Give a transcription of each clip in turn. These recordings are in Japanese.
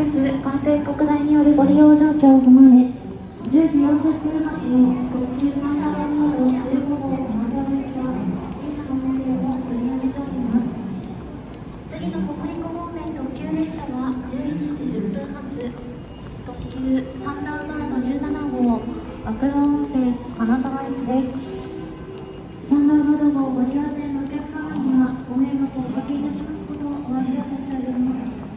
西国大によるご利用状況を踏まえ10時40分発の特急三田線など15号金沢行きは列車の運転を取りやめております次の北陸方面特急列車は11時10分発特急サンダーバード17号和倉温泉金沢行きですサンダーバード号ご利用前のお客様にはご迷惑をおかけいたしますことをお詫びを申し上げます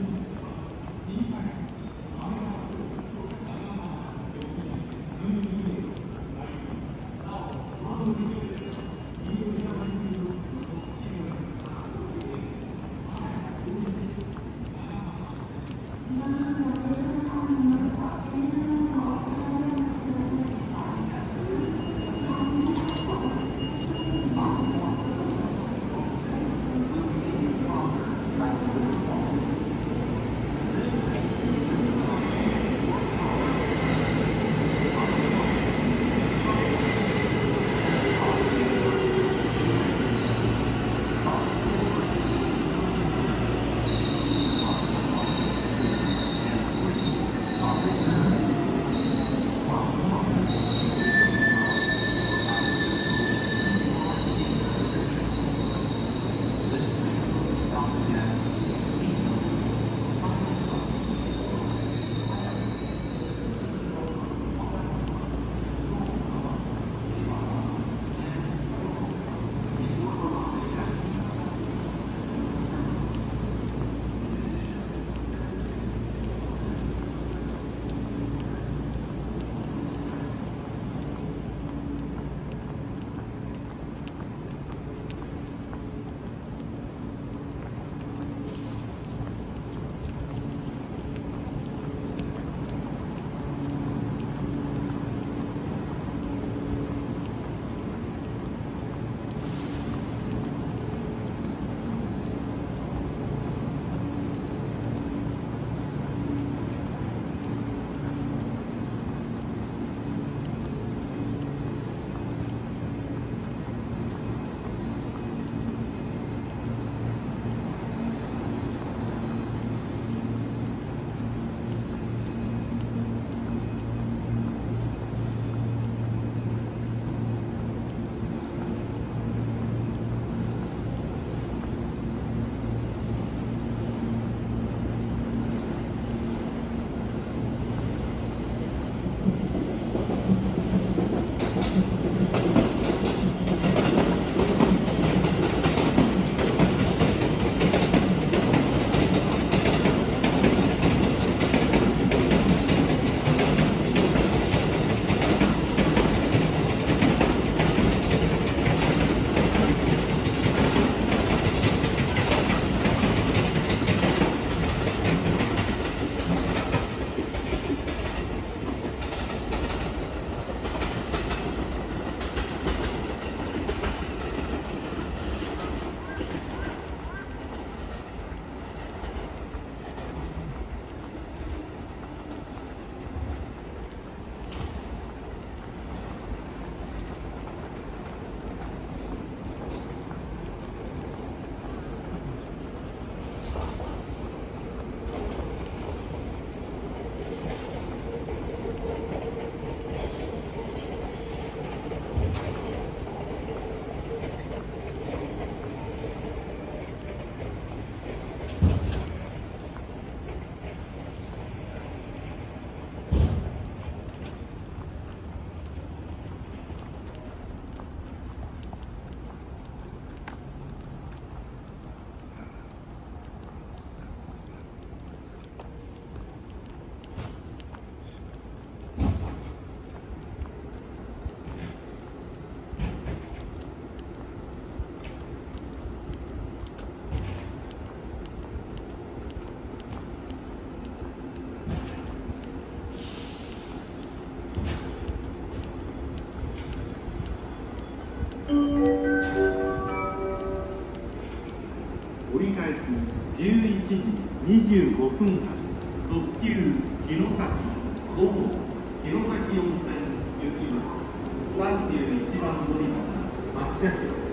折り返し11時25分発特急城崎午後城崎温泉行きは31番乗り場発車します